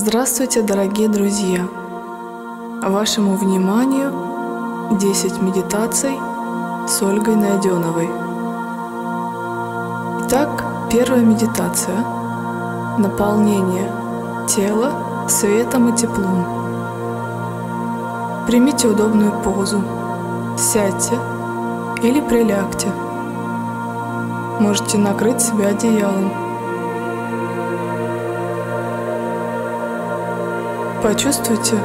Здравствуйте, дорогие друзья! Вашему вниманию 10 медитаций с Ольгой Найденовой. Итак, первая медитация – наполнение тела светом и теплом. Примите удобную позу, сядьте или прилягте. Можете накрыть себя одеялом – Почувствуйте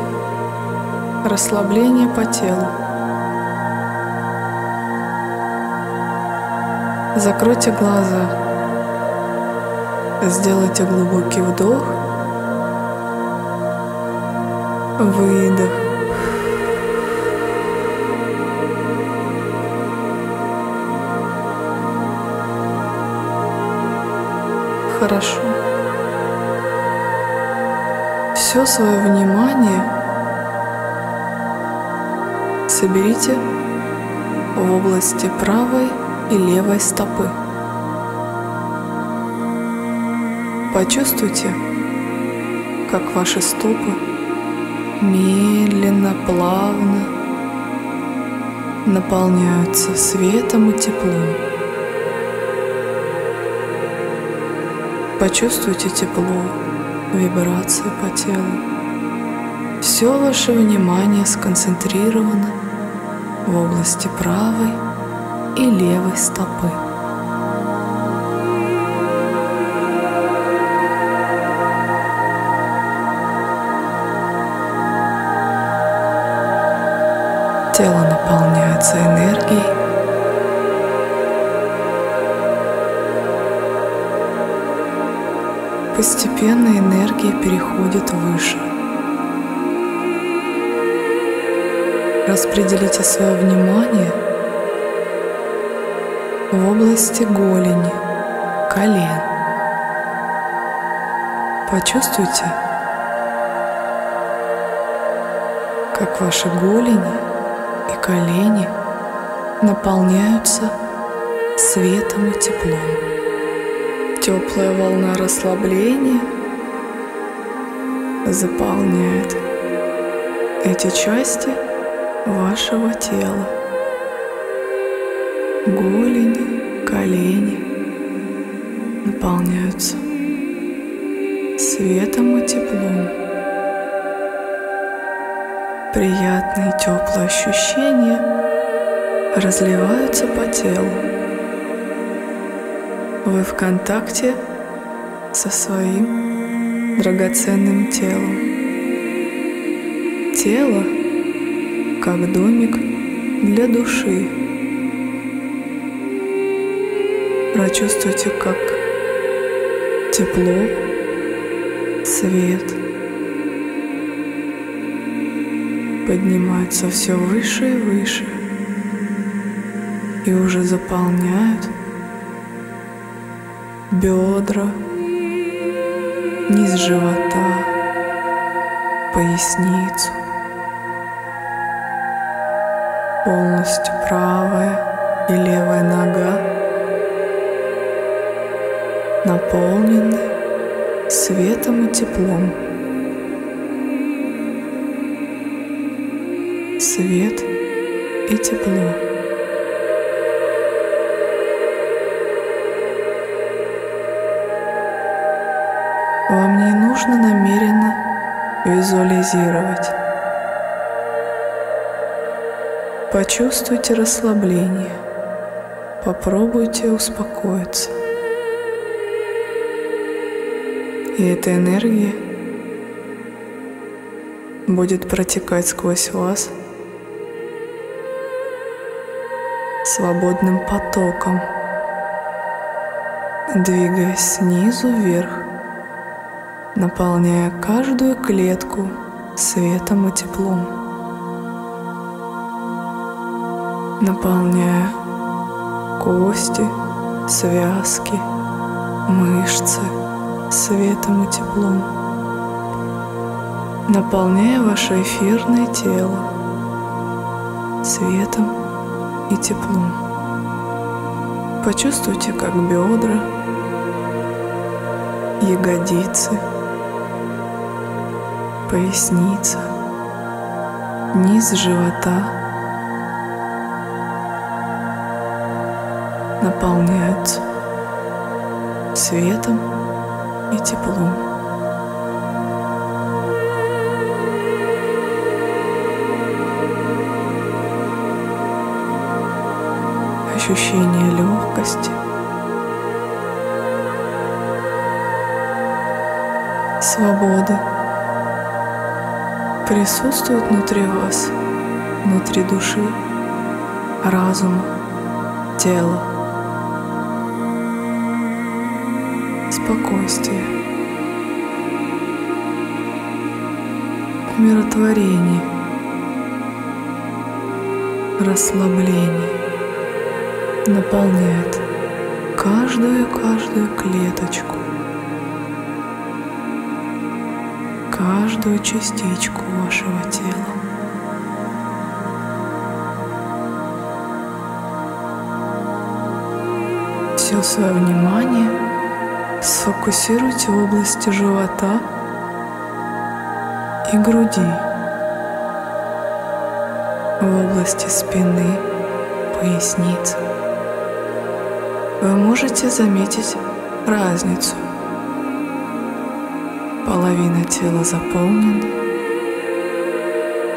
расслабление по телу. Закройте глаза. Сделайте глубокий вдох. Выдох. Хорошо все свое внимание соберите в области правой и левой стопы. Почувствуйте, как ваши стопы медленно, плавно наполняются светом и теплом. Почувствуйте тепло вибрации по телу. Все ваше внимание сконцентрировано в области правой и левой стопы. Тело наполняется энергией Постепенно энергия переходит выше. Распределите свое внимание в области голени, колен. Почувствуйте, как ваши голени и колени наполняются светом и теплом. Теплая волна расслабления заполняет эти части вашего тела. Голени, колени наполняются светом и теплом. Приятные теплые ощущения разливаются по телу. Вы в контакте со своим драгоценным телом. Тело как домик для души. Прочувствуйте, как тепло, свет поднимаются все выше и выше и уже заполняют бедра, низ живота, поясницу, полностью правая и левая нога наполнены светом и теплом. Свет и тепло. Визуализировать. Почувствуйте расслабление. Попробуйте успокоиться. И эта энергия будет протекать сквозь вас свободным потоком, двигаясь снизу вверх наполняя каждую клетку светом и теплом, наполняя кости, связки, мышцы светом и теплом, наполняя ваше эфирное тело светом и теплом. Почувствуйте, как бедра, ягодицы – поясница, низ живота наполняются светом и теплом. Ощущение легкости, свободы присутствует внутри вас, внутри души, разума, тела. Спокойствие, умиротворение, расслабление наполняет каждую-каждую клеточку. Каждую частичку вашего тела. Все свое внимание сфокусируйте в области живота и груди, в области спины, поясницы. Вы можете заметить разницу Половина тела заполнена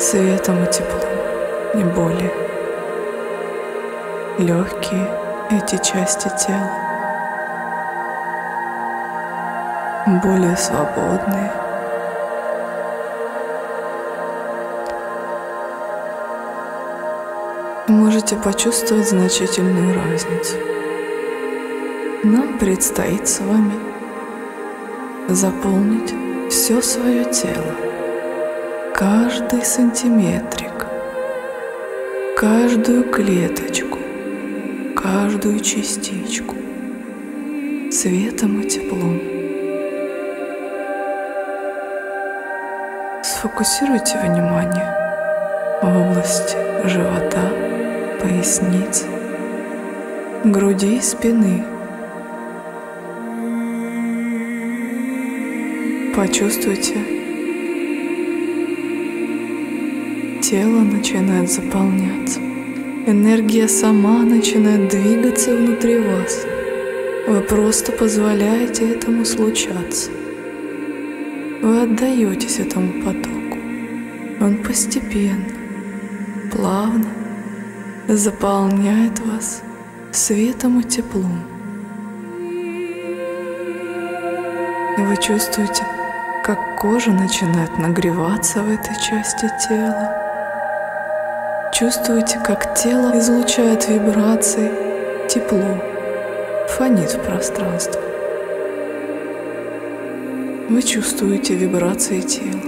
светом и теплом, не более. Легкие эти части тела, более свободные. Можете почувствовать значительную разницу. Нам предстоит с вами заполнить все свое тело, каждый сантиметрик, каждую клеточку, каждую частичку светом и теплом. Сфокусируйте внимание в области живота, поясницы, груди и спины – Почувствуйте, тело начинает заполняться. Энергия сама начинает двигаться внутри вас. Вы просто позволяете этому случаться. Вы отдаетесь этому потоку. Он постепенно, плавно заполняет вас светом и теплом. Вы чувствуете, как кожа начинает нагреваться в этой части тела. Чувствуете, как тело излучает вибрации, тепло, фонит в пространство. Вы чувствуете вибрации тела.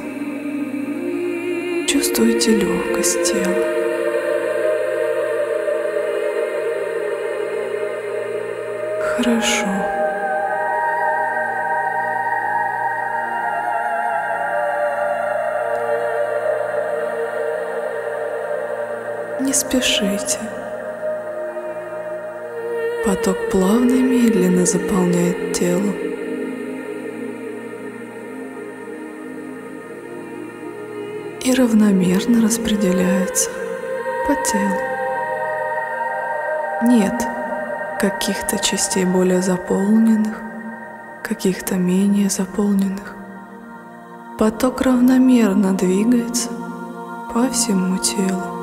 Чувствуете легкость тела. Хорошо. Не спешите. Поток плавно и медленно заполняет тело. И равномерно распределяется по телу. Нет каких-то частей более заполненных, каких-то менее заполненных. Поток равномерно двигается по всему телу.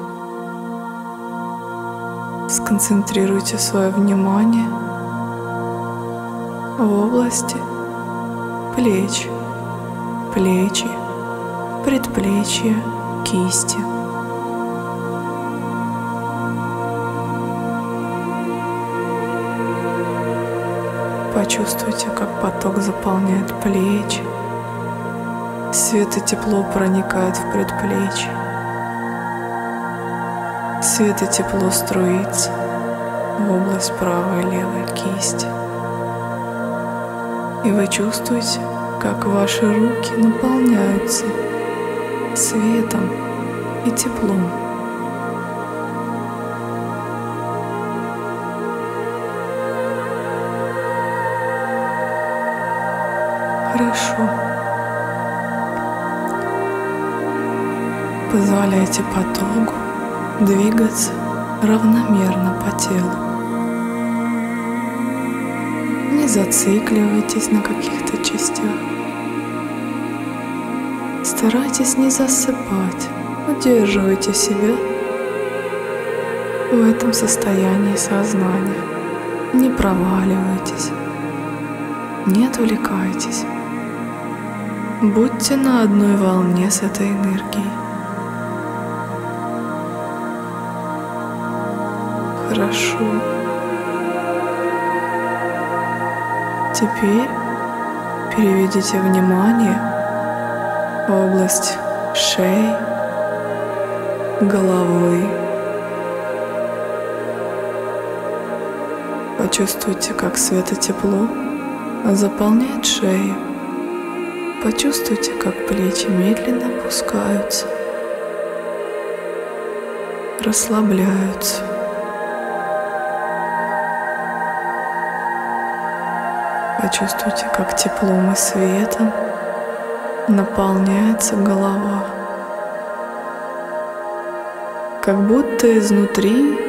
Сконцентрируйте свое внимание в области плеч, плечи, предплечья, кисти. Почувствуйте, как поток заполняет плечи. Свет и тепло проникает в предплечье. Свет и тепло струится в область правой и левой кисти. И вы чувствуете, как ваши руки наполняются светом и теплом. Хорошо. Позволяйте потоку двигаться равномерно по телу. Не зацикливайтесь на каких-то частях. Старайтесь не засыпать, удерживайте себя в этом состоянии сознания. Не проваливайтесь, не отвлекайтесь. Будьте на одной волне с этой энергией. Хорошо. Теперь переведите внимание в область шеи, головы. Почувствуйте, как светотепло заполняет шею. Почувствуйте, как плечи медленно опускаются, расслабляются. Почувствуйте, как теплом и светом наполняется голова. Как будто изнутри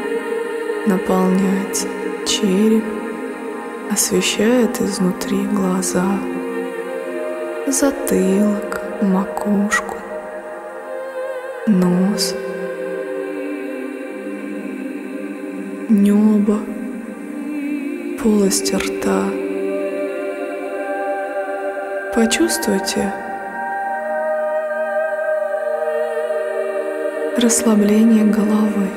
наполняется череп, освещает изнутри глаза, затылок, макушку, нос, небо, полость рта – Почувствуйте расслабление головы.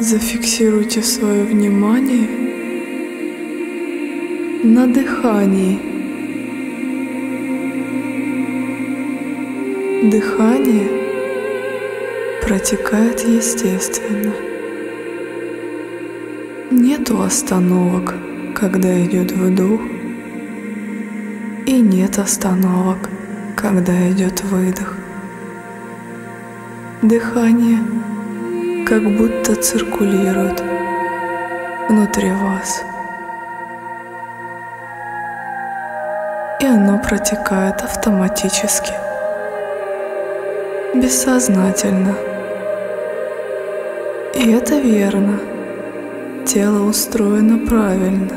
Зафиксируйте свое внимание на дыхании. Дыхание протекает естественно. Нету остановок, когда идет вдох, и нет остановок, когда идет выдох. Дыхание как будто циркулирует внутри вас. И оно протекает автоматически, бессознательно. И это верно тело устроено правильно.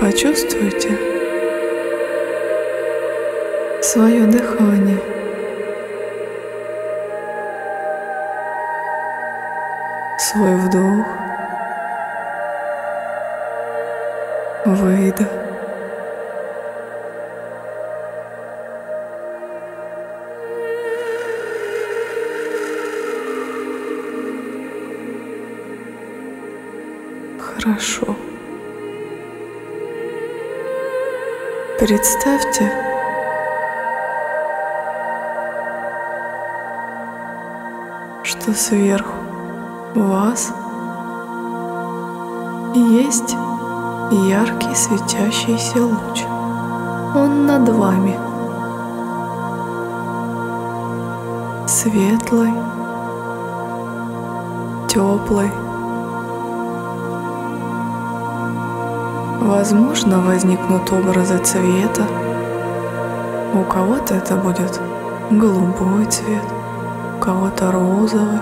Почувствуйте свое дыхание. Свой вдох, выдох. Хорошо. Представьте, что сверху вас есть яркий светящийся луч. Он над вами. Светлый, теплый, Возможно, возникнут образы цвета. У кого-то это будет голубой цвет, у кого-то розовый,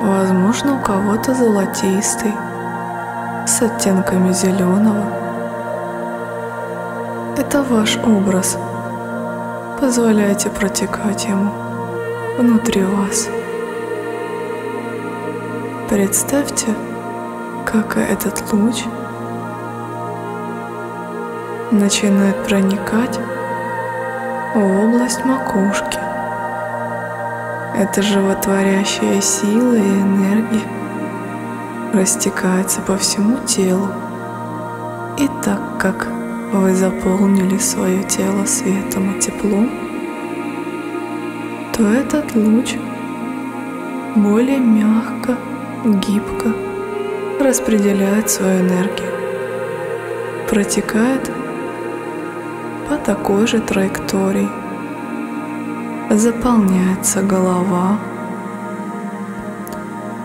возможно, у кого-то золотистый, с оттенками зеленого. Это ваш образ. Позволяйте протекать ему внутри вас. Представьте, как этот луч – начинает проникать в область макушки. Эта животворящая сила и энергия растекается по всему телу. И так как вы заполнили свое тело светом и теплом, то этот луч более мягко, гибко распределяет свою энергию, протекает по такой же траектории. Заполняется голова.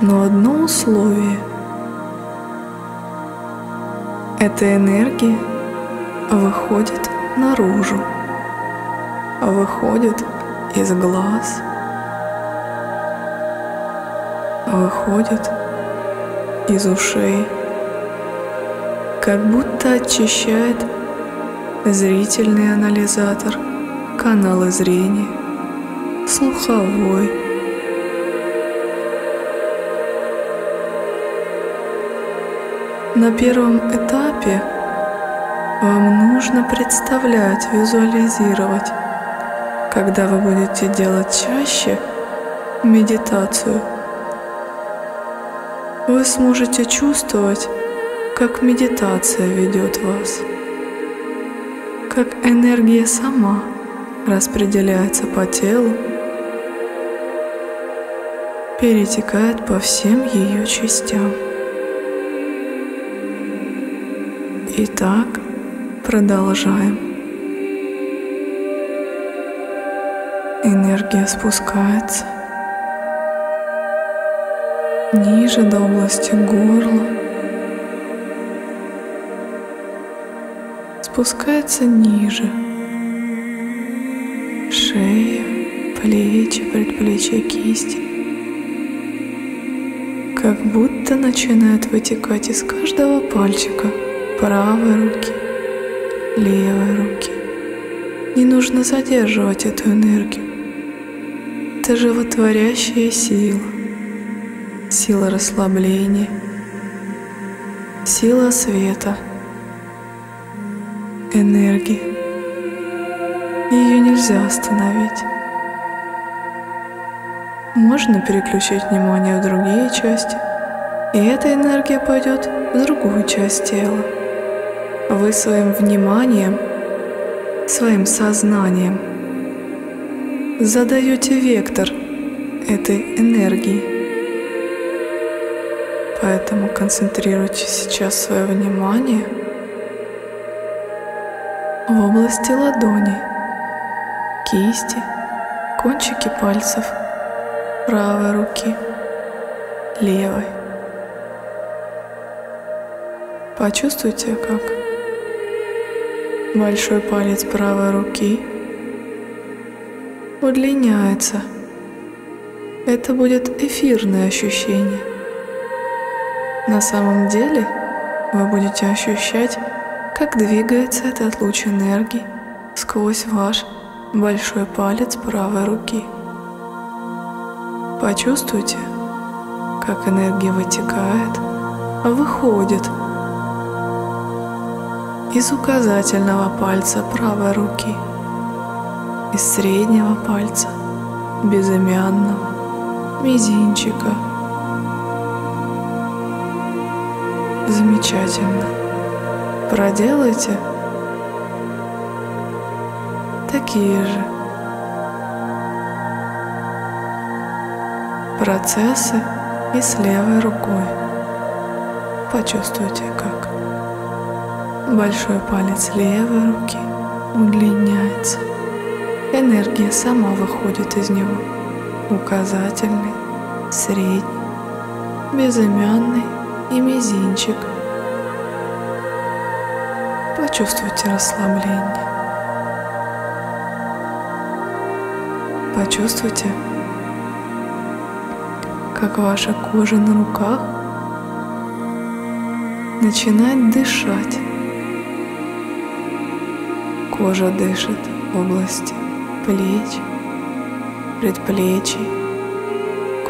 Но одно условие – эта энергия выходит наружу, выходит из глаз, выходит из ушей, как будто очищает зрительный анализатор, каналы зрения, слуховой. На первом этапе вам нужно представлять, визуализировать, когда вы будете делать чаще медитацию. Вы сможете чувствовать, как медитация ведет вас, как энергия сама распределяется по телу, перетекает по всем ее частям. Итак, Продолжаем. Энергия спускается ниже до области горла. Спускается ниже. Шея, плечи, предплечья, кисти. Как будто начинает вытекать из каждого пальчика правой руки левой руки. Не нужно задерживать эту энергию. Это животворящая сила, сила расслабления, сила света, энергия. Ее нельзя остановить. Можно переключить внимание в другие части, и эта энергия пойдет в другую часть тела вы своим вниманием, своим сознанием задаете вектор этой энергии. Поэтому концентрируйте сейчас свое внимание в области ладони, кисти, кончики пальцев правой руки, левой. Почувствуйте, как Большой палец правой руки удлиняется. Это будет эфирное ощущение. На самом деле вы будете ощущать, как двигается этот луч энергии сквозь ваш большой палец правой руки. Почувствуйте, как энергия вытекает, выходит – из указательного пальца правой руки, из среднего пальца, безымянного, мизинчика. Замечательно. Проделайте такие же процессы и с левой рукой. Почувствуйте, как Большой палец левой руки удлиняется. Энергия сама выходит из него. Указательный, средний, безымянный и мизинчик. Почувствуйте расслабление. Почувствуйте, как ваша кожа на руках начинает дышать. Кожа дышит в области плеч, предплечий.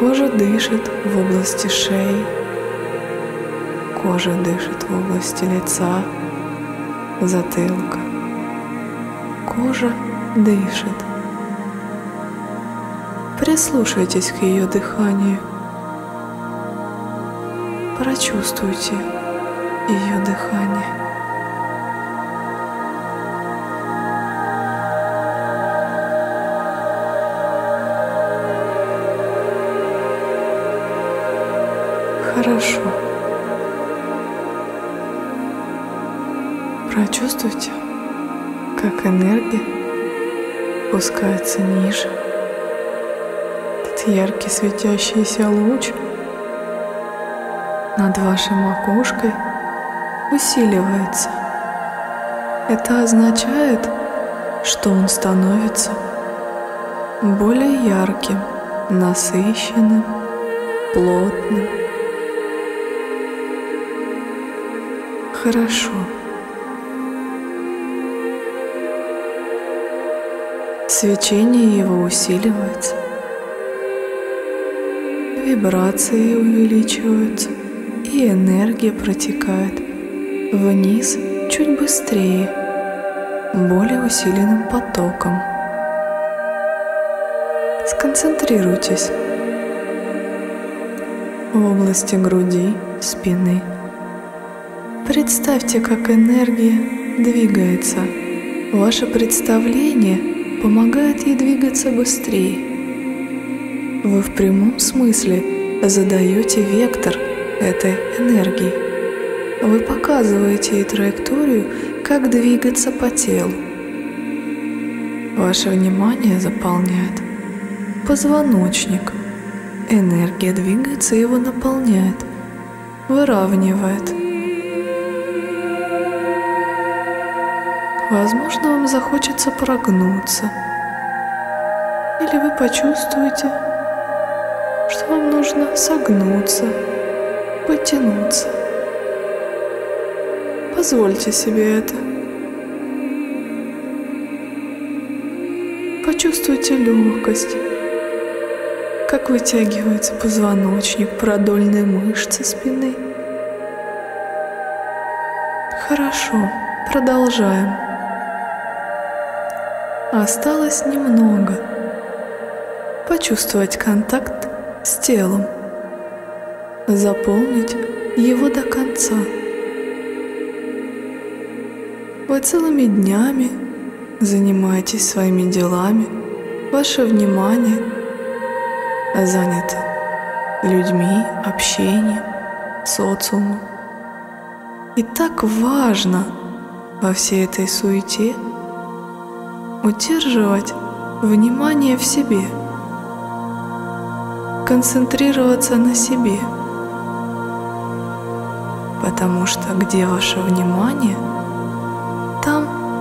Кожа дышит в области шеи. Кожа дышит в области лица, затылка. Кожа дышит. Прислушайтесь к ее дыханию. Прочувствуйте ее дыхание. Хорошо. Прочувствуйте, как энергия опускается ниже. Этот яркий светящийся луч над вашей макушкой усиливается, Это означает, что он становится более ярким, насыщенным, плотным. Хорошо. Свечение его усиливается. Вибрации увеличиваются, и энергия протекает вниз чуть быстрее, более усиленным потоком. Сконцентрируйтесь в области груди, спины. Представьте, как энергия двигается. Ваше представление помогает ей двигаться быстрее. Вы в прямом смысле задаете вектор этой энергии. Вы показываете ей траекторию, как двигаться по телу. Ваше внимание заполняет позвоночник. Энергия двигается, его наполняет, выравнивает. Возможно, вам захочется прогнуться. Или вы почувствуете, что вам нужно согнуться, потянуться. Позвольте себе это. Почувствуйте легкость, как вытягивается позвоночник, продольные мышцы спины. Хорошо, продолжаем. Осталось немного. Почувствовать контакт с телом. Заполнить его до конца. Вы целыми днями занимаетесь своими делами, ваше внимание занято людьми, общением, социумом. И так важно во всей этой суете удерживать внимание в себе, концентрироваться на себе, потому что где ваше внимание –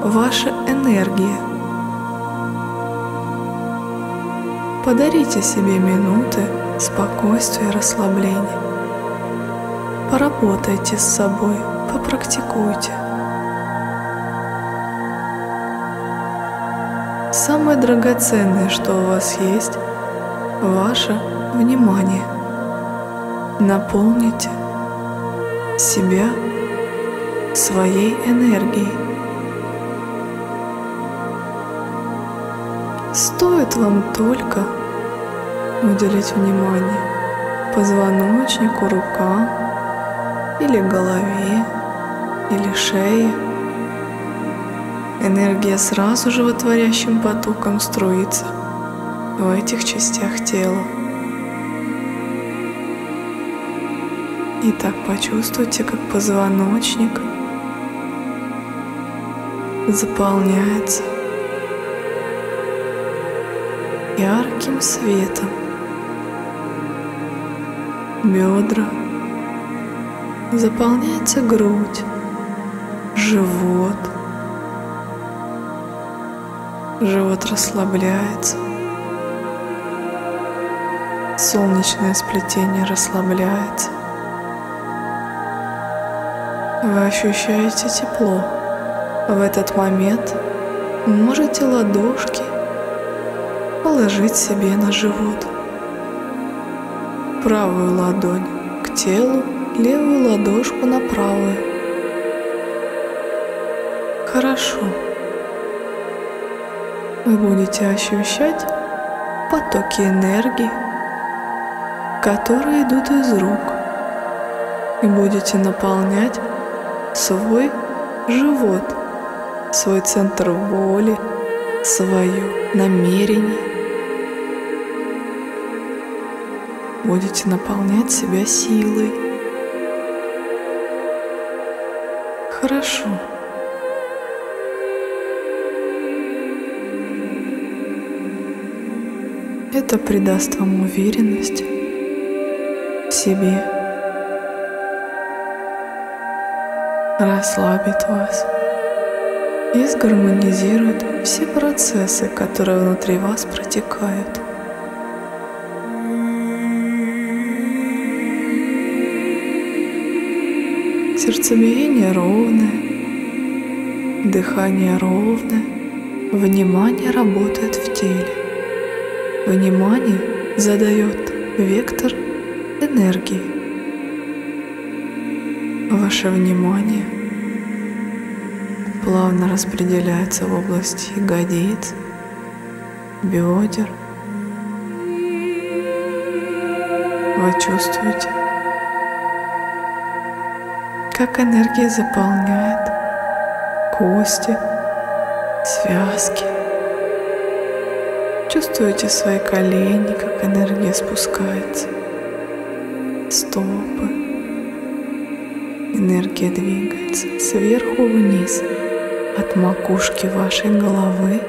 ваша энергия. Подарите себе минуты спокойствия и расслабления. Поработайте с собой, попрактикуйте. Самое драгоценное, что у вас есть, ваше внимание. Наполните себя своей энергией. Стоит вам только уделить внимание позвоночнику, рукам или голове, или шее. Энергия сразу же животворящим потоком струится в этих частях тела. И так почувствуйте, как позвоночник заполняется ярким светом. Бедра, заполняется грудь, живот. Живот расслабляется. Солнечное сплетение расслабляется. Вы ощущаете тепло. В этот момент можете ладошки положить себе на живот. Правую ладонь к телу, левую ладошку на правую. Хорошо. Вы будете ощущать потоки энергии, которые идут из рук, и будете наполнять свой живот, свой центр воли, свое намерение. будете наполнять себя силой. Хорошо. Это придаст вам уверенность в себе, расслабит вас и сгармонизирует все процессы, которые внутри вас протекают. Сердцебиение ровное, дыхание ровное, внимание работает в теле. Внимание задает вектор энергии. Ваше внимание плавно распределяется в области ягодиц, бедер. Вы чувствуете, как энергия заполняет кости, связки. Чувствуете свои колени, как энергия спускается, стопы. Энергия двигается сверху вниз, от макушки вашей головы.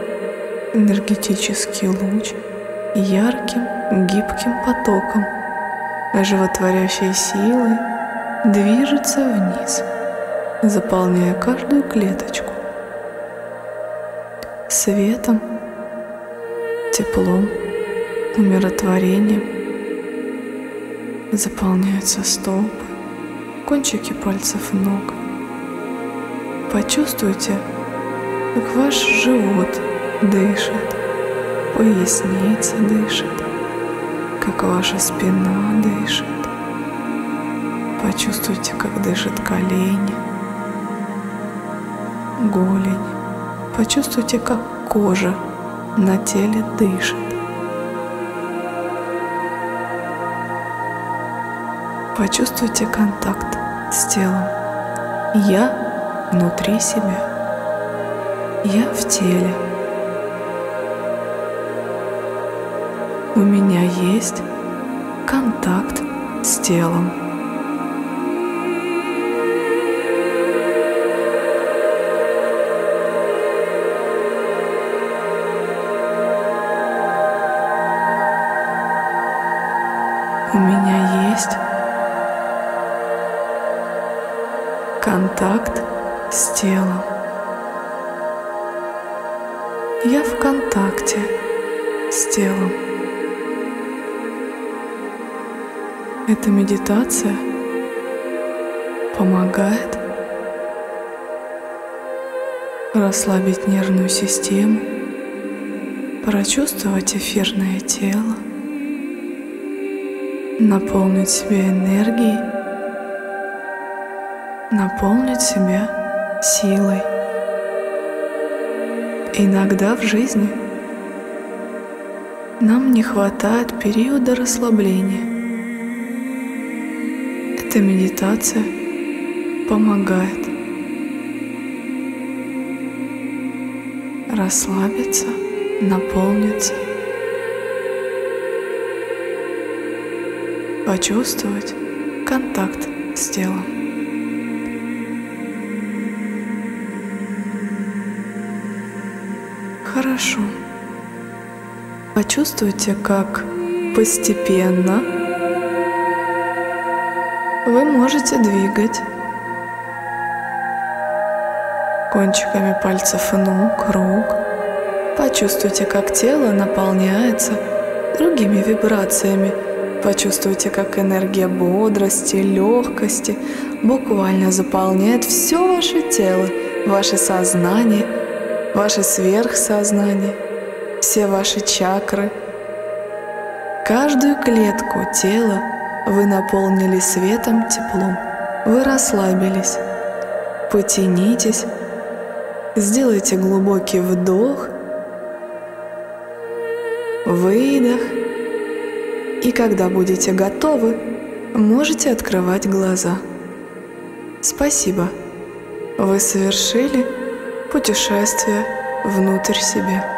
Энергетический луч ярким гибким потоком. Животворящей силой движется вниз, заполняя каждую клеточку. Светом, теплом, умиротворением. Заполняются стопы, кончики пальцев ног. Почувствуйте, как ваш живот дышит, поясница дышит, как ваша спина дышит. Почувствуйте, как дышат колени, голень. Почувствуйте, как кожа на теле дышит. Почувствуйте контакт с телом. Я внутри себя. Я в теле. У меня есть контакт с телом. Контакт с телом. Я в контакте с телом. Эта медитация помогает расслабить нервную систему, прочувствовать эфирное тело, наполнить себя энергией, наполнить себя силой. Иногда в жизни нам не хватает периода расслабления. Эта медитация помогает расслабиться, наполниться почувствовать контакт с телом. Хорошо. Почувствуйте, как постепенно вы можете двигать кончиками пальцев ног, рук. Почувствуйте, как тело наполняется другими вибрациями Почувствуйте, как энергия бодрости, легкости буквально заполняет все ваше тело, ваше сознание, ваше сверхсознание, все ваши чакры. Каждую клетку тела вы наполнили светом, теплом. Вы расслабились. Потянитесь. Сделайте глубокий вдох. Выдох. И когда будете готовы, можете открывать глаза. Спасибо. Вы совершили путешествие внутрь себя.